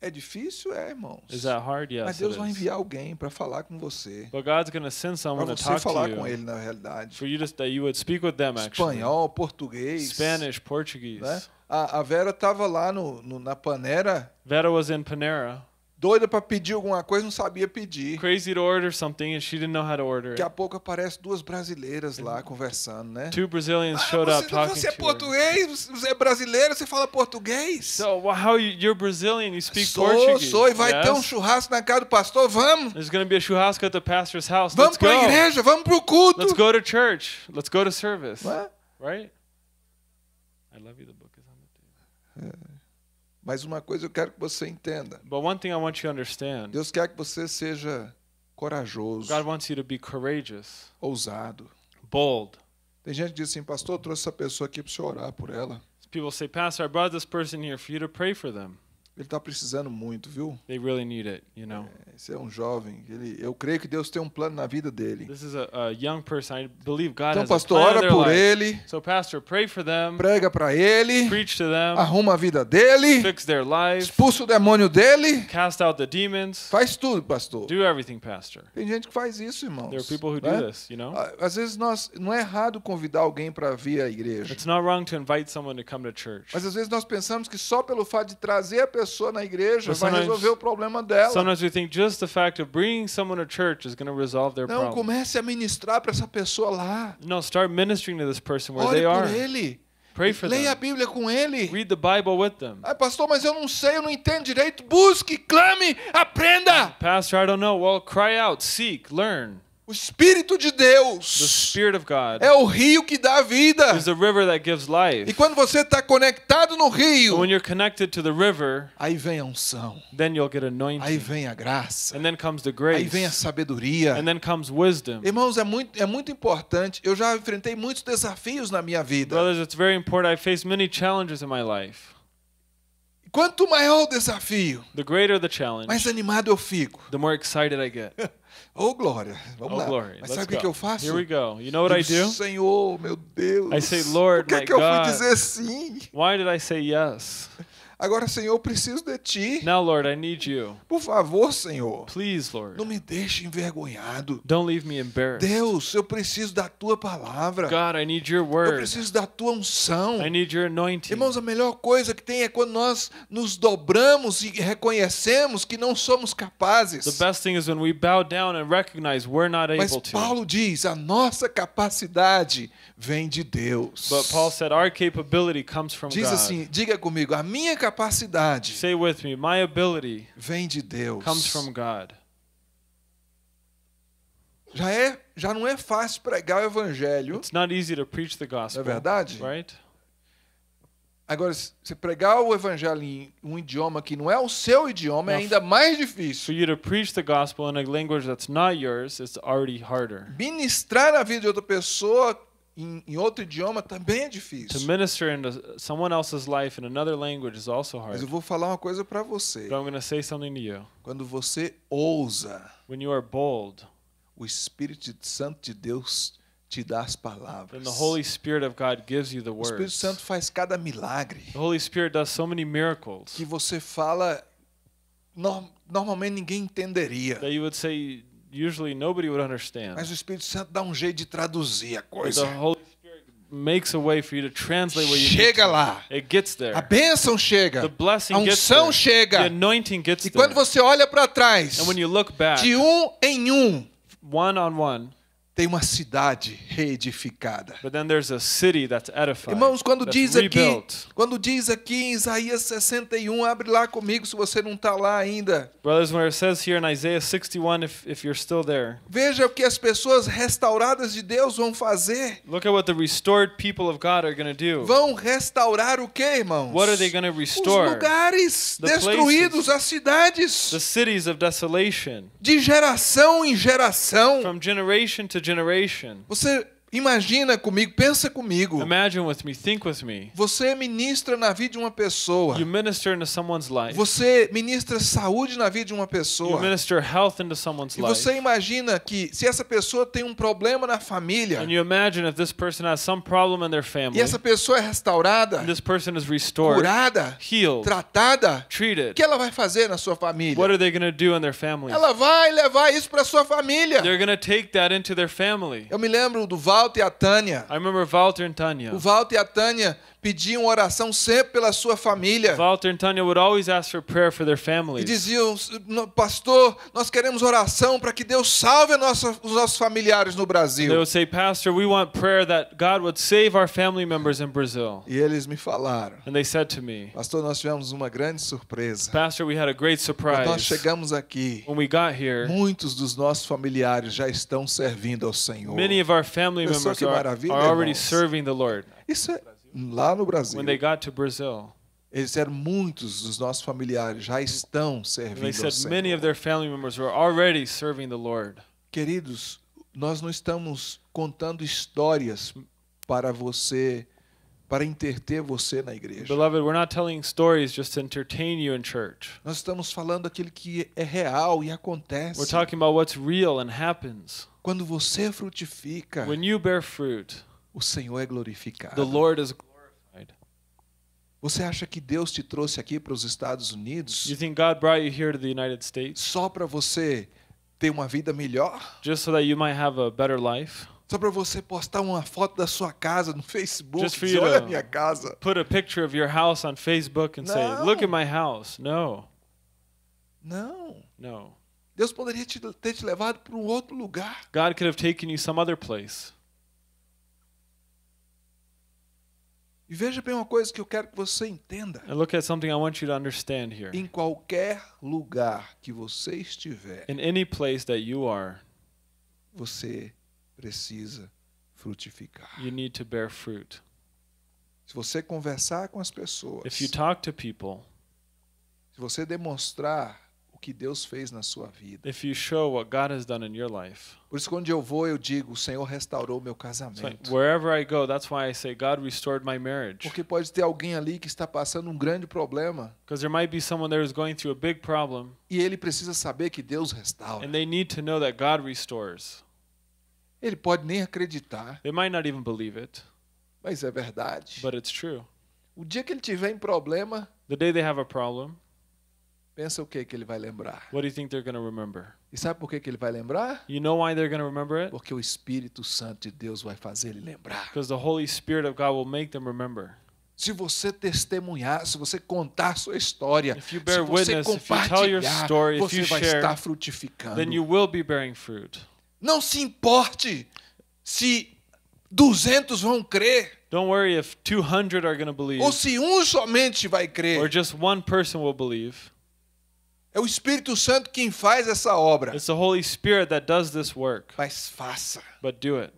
É difícil, é, irmãos. Is that hard? Mas Yes, Deus it vai enviar alguém para falar com você. But God's going to send Para someone to você talk falar to com you ele, na realidade. for you to that you would speak with them actually. Espanhol, português. Spanish, Portuguese. né? A, a Vera estava lá no, no- na Panera, Vera was in Panera, doida para pedir alguma coisa, não sabia pedir. crazy to order something, and she didn't know how to order Daqui a pouco aparece duas brasileiras lá conversando, né? Two Brazilians Ah, showed up você, talking você é to português, você é brasileiro, você fala português? So well, how you, you're Brazilian? You speak sou, Portuguese? sou, e vai ter um Yes. churrasco na casa do pastor, vamos? There's going to be a churrasco at the pastor's house. Vamos Let's para a go. igreja, vamos para o culto. Let's go to church. Let's go to service. É? Right? I love you. The book is on the table. Mas uma coisa eu quero que você entenda. But one thing I want you to understand Deus quer que você seja corajoso, God wants you to be courageous, ousado. bold. Tem gente que diz assim, pastor, eu trouxe essa pessoa aqui para você orar por ela. People say, Pastor, I brought this person here for you to pray for them. Ele está precisando muito, viu? They really need it, you know. Esse é um jovem. Ele, eu creio que Deus tem um plano na vida dele. This is a, a young person. I believe God Então, has a pastor, plan in ora por life. ele, So, Pastor, pray for them, prega para ele, preach to them, arruma a vida dele, fix their life, expulsa o demônio dele. cast out the demons. Faz tudo, pastor. Do everything, Pastor. Tem gente que faz isso, irmãos. There are people who né? do this, you know. Á- Às vezes nós não é errado convidar alguém para vir à igreja. It's not wrong to invite someone to come to church. Mas às vezes nós pensamos que só pelo fato de trazer a pessoa na igreja vai sometimes- resolver o problema dela. Sometimes we think just the fact of bringing someone to church is going to resolve their Não, problem. comece a ministrar para essa pessoa lá. No, start ministering to this person where Ore they por are. ele. Pray for Leia a them. Bíblia com ele. Read the Bible with them. Ai, pastor, mas eu não sei, eu não entendo direito. Busque, clame, aprenda. Pastor, I don't know. Well, cry out, seek, learn. O Espírito de The Deus Spirit of God é o rio que dá vida. is the river that gives E quando você está conectado no rio, And when you're connected to the river, aí vem a unção, then you'll get aí vem a graça, And then comes the aí vem a grace. sabedoria. And then comes wisdom. Irmãos, é muito, é muito importante. Eu já enfrentei muitos desafios na minha vida. Brothers, it's very important. I faced many challenges in my life. Quanto maior o desafio, The greater the challenge, mais animado eu fico. the more excited I get. Ô, (laughs) glória. Vamos Oh, lá. glory. Mas Let's sabe o que, eu faço? Here we go. You know what I do? Senhor, meu Deus. I say, Lord, Por que, my que eu fui dizer sim? Why did I say yes? Agora, Senhor, eu preciso de ti. Now, Lord, I need you. Por favor, Senhor. Please, Lord. Não me deixe envergonhado. Don't leave me embarrassed. Deus, eu preciso da tua palavra. God, I need your Eu word. preciso da tua unção. I need your anointing. Irmãos, a melhor coisa que tem é quando nós nos dobramos e reconhecemos que não somos capazes. The best thing is when we bow down and recognize we're not Mas able to. Paulo diz: a nossa capacidade vem de Deus. But Paul said our capability comes from Diz God. assim: diga comigo, a minha capacidade Say with me, my ability vem de Deus. comes from God. Já, é, já não é fácil pregar o evangelho, It's not easy to preach the não é gospel, verdade? right? Agora, se pregar o evangelho em um idioma que não é o seu idioma, é ainda mais For difícil. you to preach the gospel in a language that's not yours, it's already harder. Ministrar na vida de outra pessoa em, em outro idioma também é To difícil. minister into someone else's life in another language is also Mas eu hard. vou falar uma coisa para você. But I'm going to say something to you. Quando você ousa, When you are bold, o Espírito Santo de Deus te dá as palavras. the Holy Spirit of God gives you the O Espírito words. Santo faz cada milagre The Holy Spirit does so many miracles que você fala, nor- normalmente ninguém entenderia. that you would say usually nobody would understand. Mas o Espírito Santo dá um jeito de traduzir a coisa. the Holy Spirit makes a way for you to translate what you. Chega lá. It gets there. A bênção chega. The blessing A gets unção there. chega. The anointing gets E there. quando você olha para trás, And when you look back, de um em um, one on one, tem uma cidade reedificada. but then there's a city that's edified. Irmãos, quando diz aqui, rebuilt. quando diz aqui em Isaías 61, abre lá comigo se você não está lá ainda. Brothers, when it says here in Isaiah 61, if, if you're still there, Veja o que as pessoas restauradas de Deus vão fazer. look at what the restored people of God are going to do. Vão restaurar o que, irmãos? What are they going to Os restore? lugares The destruídos, as The cidades, cities of desolation, de geração em geração. from generation to generation. Você Imagina comigo, pensa comigo. Imagine with me, think with me. Você ministra na vida de uma pessoa. You minister into someone's life. Você ministra saúde na vida de uma You pessoa. minister health into someone's E life. você imagina que se essa pessoa tem um problema na família And you imagine if this person has some problem in their family, e essa pessoa é restaurada, and this person is restored, curada, healed, tratada, o treated, que ela vai fazer na sua what família? are they going to do in their families? Ela vai levar isso para sua família. They're going to take that into their family. Eu me lembro do Walter e a Tânia. I remember Walter and Tanya. O Walter e a Tânia pediam oração sempre pela sua família. Walter and Tanya would always ask for prayer for their E families. diziam, "No- pastor, nós queremos oração para que Deus salve nossa- os nossos familiares no They Brasil. would say, Pastor, we want prayer that God would save our family members in Brazil. E eles me falaram, And they said to me, pastor, nós tivemos uma grande surpresa. Pastor, we had a great Quando nós surprise. chegamos aqui, When we got here, muitos dos nossos familiares já estão servindo ao Senhor. many of our family Pessoa members are, maravilha, are already irmãos. serving the Lord. Isso é lá no Brasil. When they got to Brazil, Eles disseram, muitos dos nossos familiares já estão servindo ao said many Senhor. of their family members were already serving the Lord. Queridos, nós não estamos contando histórias para você, para entreter você na igreja. Beloved, we're not telling stories just to entertain you in church. Nós estamos falando aquilo que é real e acontece. We're talking about what's real and happens. Quando você frutifica, When you bear fruit, o Senhor é glorificado. the Lord is glorified. Você acha que Deus te trouxe aqui para os Estados You Unidos think God brought you here to the United States só para você ter uma vida melhor? just so that you might have a better life? Só para você postar uma foto da sua casa no Facebook? Just for dizer, you Olha a minha casa. Put a picture of your house on Facebook and say, No. "Look at my house." No. Não. No. Deus poderia te, ter te levado para um outro lugar. God could have taken you some other place. E veja bem uma coisa que eu quero que você entenda. And look at something I want you to understand here. Em qualquer lugar que você estiver, In any place that you are, você precisa frutificar. you need to bear fruit. Se você conversar com as pessoas, If you talk to people, se você demonstrar que Deus fez na sua vida. if you show what God has done in your life. Por isso, quando eu vou, eu digo: o Senhor restaurou meu So casamento. wherever I go, that's why I say God restored my marriage. Porque pode ter alguém ali que está passando um grande problema Because there might be someone there who's going through a big problem, e ele precisa saber que Deus restaura. and they need to know that God restores. Ele pode nem acreditar, They might not even believe it, mas é verdade. but it's true. O dia que ele tiver em problema, The day they have a problem, pensa o que que ele vai lembrar. what do you think they're going to remember? E sabe por que que ele vai lembrar? You know why they're going to remember it? Porque o Espírito Santo de Deus vai fazer ele lembrar. Because the Holy Spirit of God will make them remember. Se você testemunhar, se você contar sua história, If you se você witness, compartilhar, story, você vai share, estar frutificando. Then you will be bearing fruit. Não se importe se 200 vão crer Don't worry if 200 are going to believe ou se um somente vai or crer. just one person will believe. É o Espírito Santo quem faz essa obra. It's the Holy Spirit that does this work. Mas faça. But do it.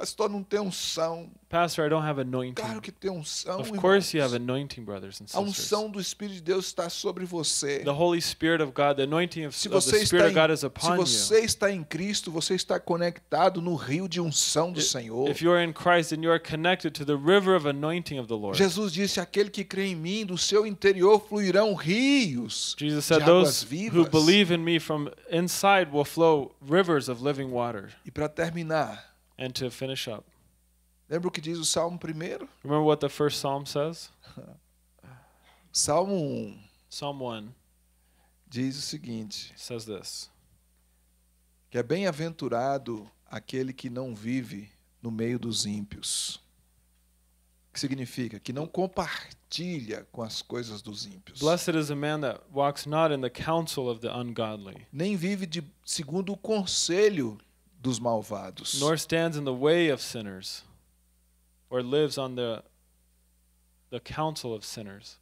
Pastor, não tem unção. Pastor, I don't have anointing. Claro que tem unção. Of course you have anointing, brothers and A sisters. unção do Espírito de Deus está sobre você. The Holy Spirit of God, the anointing of, Se of the Spirit está of God em, is se upon you. você está em Cristo, você está conectado no rio de unção do Senhor. If you are in Christ, then you are connected to the river of anointing of the Lord. Jesus disse: Aquele que crê em mim, do seu interior fluirão rios Jesus de said, águas Those vivas. who believe in me from inside will flow rivers of living water. E para terminar, And to finish up, lembra o que diz o Salmo primeiro? remember what the first psalm says? (laughs) Salmo 1 Psalm 1 diz o seguinte: says this que é bem-aventurado aquele que não vive no meio dos ímpios. O que significa? Que não compartilha com as coisas dos ímpios. Blessed is the man that walks not in the counsel of the ungodly, Nem vive de, segundo o conselho dos malvados. nor stands in the way of sinners, or lives on the the counsel of sinners.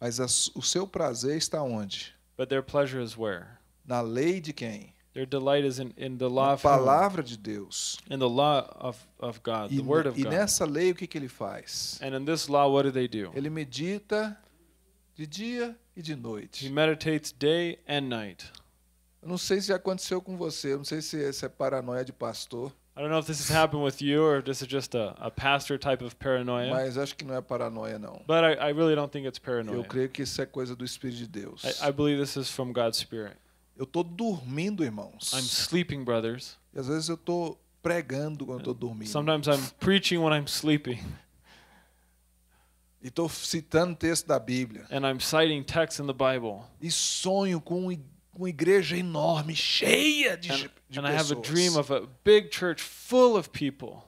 Mas as- o seu prazer está onde? But their pleasure is where? Na lei de quem? Their delight is in, in the law Na of palavra de Deus. in the law of, of God, E, the word of e God. nessa lei o que, que ele faz? And in this law, what do they do? Ele medita de dia e de He noite. meditates day and night. Eu não sei se já aconteceu com você, eu não sei se essa é paranoia de pastor, I don't know if this has happened with you or if this is just a, a pastor type of paranoia. mas acho que não é paranoia não. But I, I really don't think it's Eu paranoia. creio que isso é coisa do Espírito de Deus. I, I believe this is from God's Spirit. Eu tô dormindo, irmãos. I'm sleeping, brothers. E às vezes eu tô pregando quando eu tô dormindo. Sometimes I'm preaching when I'm sleeping, E tô citando texto da Bíblia. and I'm citing texts in the Bible. E sonho com i- uma igreja enorme, cheia de, And, de and I have a pessoas. dream of a big church full of people.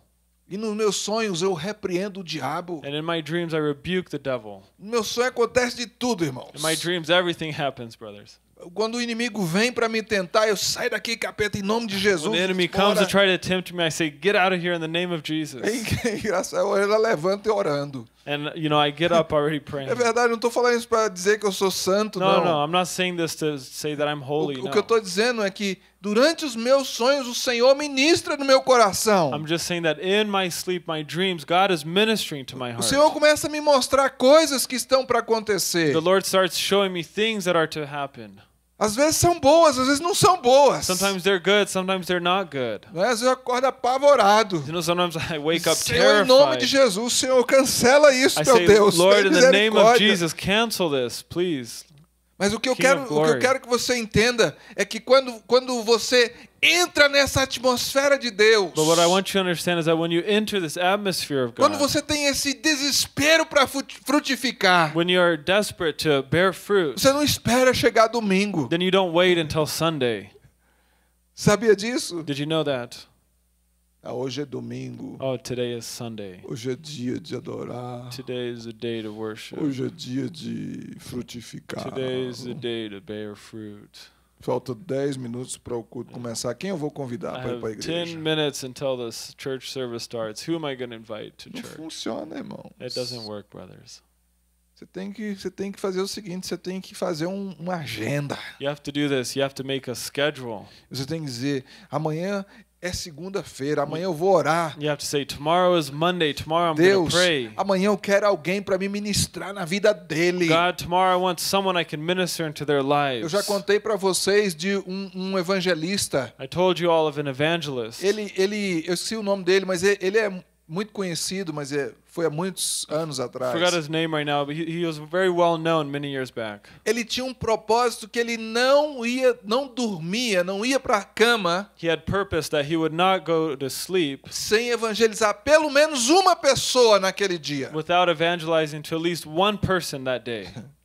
E nos meus sonhos eu repreendo o diabo. And in my dreams, I rebuke the devil. No meu sonho acontece de tudo, irmãos. In my dreams, everything (laughs) happens, brothers. Quando o inimigo vem para me tentar, eu saio daqui, capeta, em nome de Jesus. When the enemy comes to try to tempt me, I say, Get out of here in the name of Jesus. Bem (laughs) engraçado, ela levanta e orando. And, you know, I get up already praying. É verdade, não estou falando isso para dizer que eu sou santo, No, não. no, I'm not saying this to say that I'm O, holy. o no. que eu estou dizendo é que durante os meus sonhos o Senhor ministra no meu coração. I'm just saying that in my sleep, my dreams, God is ministering to my O heart. Senhor começa a me mostrar coisas que estão para acontecer. The Lord starts showing me things that are to happen. Às vezes são boas, às vezes não são boas. Sometimes they're good, sometimes they're not good. É? Às vezes eu acordo apavorado. You know, sometimes I wake up Senhor, em nome de terrified. Jesus, Senhor, cancela isso, I meu say, Deus. Lord, in the name of. Jesus, cancel this, please. Mas o que eu King quero, o que eu quero que você entenda é que quando, quando você entra nessa atmosfera de Deus, But what I want you to understand is that when you enter this atmosphere of quando você tem esse desespero para frutificar, when you are desperate to bear fruit, você não espera chegar domingo. then you don't wait until Sunday. Sabia disso? Did you know that? Ah, hoje é domingo. Oh, today is Sunday. Hoje é dia de adorar. Today is the day to worship. Hoje é dia de frutificar. Today is the day to bear fruit. Falta 10 minutos para o culto começar. Quem eu vou convidar para ir para a have 10 igreja? minutes until this church service starts. Who am I going to invite to Não church? funciona, irmão. It doesn't work, brothers. Você tem que, você tem que fazer o seguinte, você tem que fazer um- uma agenda. You have to do this. You have to make a schedule. Você tem que dizer, amanhã é segunda-feira, amanhã eu vou orar. You have to say, tomorrow is Monday. Tomorrow I'm going Deus, to pray. amanhã eu quero alguém para me ministrar na vida dele. God, tomorrow I want someone I can minister into their Eu lives. já contei para vocês de um, um evangelista. I told you all of an evangelist. Ele, ele, eu esqueci o nome dele, mas ele, ele é muito conhecido, mas é, foi há muitos anos atrás. forgot his name right now, but he, he was very well known many years back. Ele tinha um propósito que ele não ia, não dormia, não ia para a cama He had purpose that he would not go to sleep sem evangelizar pelo menos uma pessoa naquele dia. without evangelizing to at least one person that day. (laughs)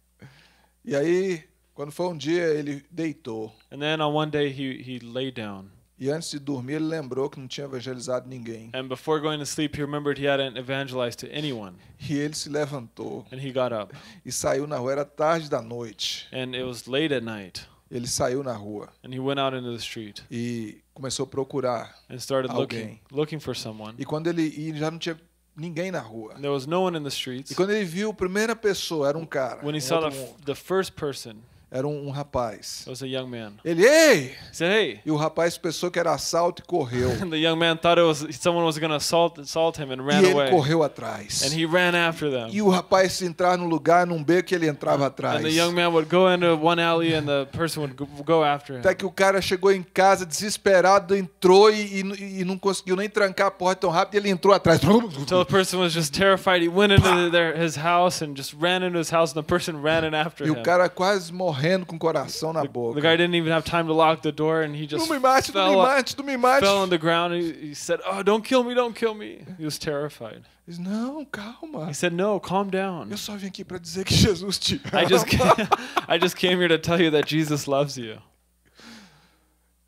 E aí, quando foi um dia, ele deitou. And then on one day he, he lay down. E antes de dormir, ele lembrou que não tinha evangelizado ninguém. And before going to sleep, he remembered he hadn't evangelized to anyone. E ele se levantou And he got up. e saiu na rua. Era tarde da noite. And it was late at night. Ele saiu na rua And he went out into the street e começou a procurar. and started looking, Alguém. looking for someone. E quando ele e já não tinha ninguém na rua. There was no one in the streets. E quando ele viu a primeira pessoa, era um cara. When he um saw the, the first person, era um, um rapaz. it was a young man. Ele, ei! He said, Hey. E o rapaz pensou que era assalto e correu. (laughs) And the young man thought it was someone was going to assault, assault him and e ran ele away. correu atrás. And he ran after them. E o rapaz se entrar no lugar, num beco, ele entrava atrás. And the young man would go into one alley and the person would go, after him. Até que o cara chegou em casa desesperado, entrou e, e, e não conseguiu nem trancar a porta tão rápido, e ele entrou atrás. So the person was just terrified. He went into their, his house and just ran into his house, and the person ran in after E him. o cara quase morrendo com o coração na The, boca. the guy didn't even have time to lock the door, and he Não just me mate, não me fell, mate, não me mate. fell on the ground. He, he said, "Oh, don't kill me! Don't kill me!" He was terrified. Não, calma. He said, "No, calm down. Eu só vim aqui para dizer que Jesus te ama. I just came, (laughs) I just came here to tell you that Jesus loves you."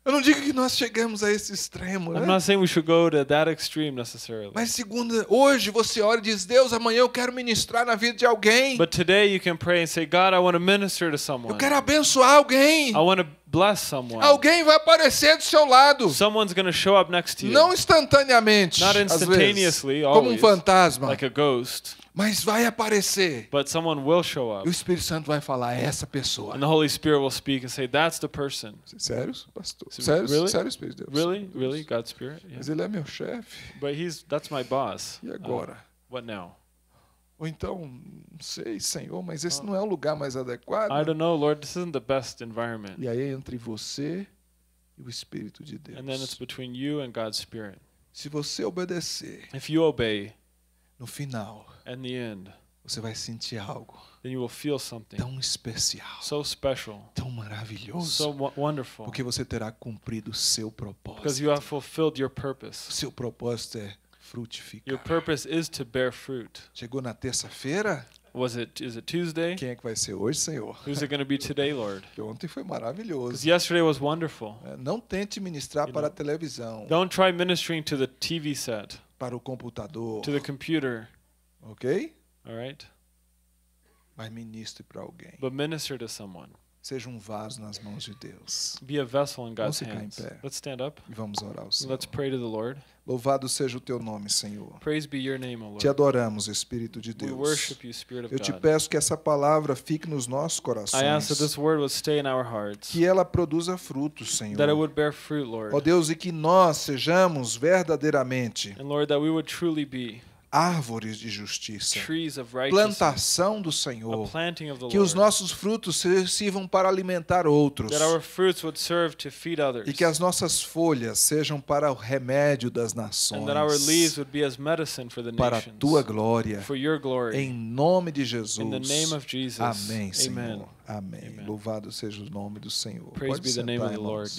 Eu não digo que nós chegamos a esse extremo, I'm né? not saying we should go to that extreme necessarily. Mas segunda, hoje você ora e diz, Deus, amanhã eu quero ministrar na vida de alguém. But today you can pray and say, God, I want to minister to someone. Eu quero abençoar alguém. I want to bless someone. Alguém vai aparecer do seu lado. Someone's going to show up next to you. Não instantaneamente, Not instantaneously, como um always. fantasma, like a ghost, mas vai aparecer. but someone will show E up. o Espírito Santo vai falar, é essa pessoa. And the Holy Spirit will speak and say, That's the person. Sério, pastor? Sério, really? sério, Espírito de Deus. Really? Really? God's Spirit? Yeah. Mas ele é meu chefe. But he's that's my boss. E Uh, agora? what now? Ou então, não sei, Senhor, mas esse não é o lugar mais I adequado. don't know, Lord. This isn't the best environment. E aí entre você e o Espírito de and then it's Deus. between you and God's Spirit. Se você obedecer, If you obey, no final, in the end, você vai sentir algo then you will feel something tão especial, so special, tão maravilhoso, so wo- wonderful, porque você terá cumprido o seu because propósito. you have fulfilled your purpose. Seu propósito é Your frutificar. purpose is to bear fruit. Chegou na terça-feira? Was it is it Tuesday? Quem é que vai ser hoje, Senhor? Who's it going to be today, Lord? (laughs) Ontem foi maravilhoso. yesterday was wonderful. É, Não tente ministrar You para a know, televisão, Don't try ministering to the TV set, para o computador, to the computer, ok? all right? Mas ministre para alguém. But minister to someone. Seja um vaso nas mãos de Deus. Be a vessel in God's Vamos ficar em hands. pé. Let's stand up. E vamos orar ao Senhor. Let's pray to the Lord. Louvado seja o teu nome, Senhor. Praise be your name, O Te Lord. adoramos, Espírito de We Deus. worship you, Spirit of Eu te God. peço que essa palavra fique nos nossos I ask that corações. this word would stay in our hearts, Que ela produza frutos, that it Senhor. would bear fruit, Ó Lord. Deus, e que nós sejamos verdadeiramente And Lord, that we would truly be árvores de justiça. Plantação do Senhor. Que os nossos frutos sirvam para alimentar outros. E que as nossas folhas sejam para o remédio das nações. Para a tua glória. Em nome de Jesus. Amém, Senhor. Amém. Louvado seja o nome do Senhor. Pode sentar, irmãos.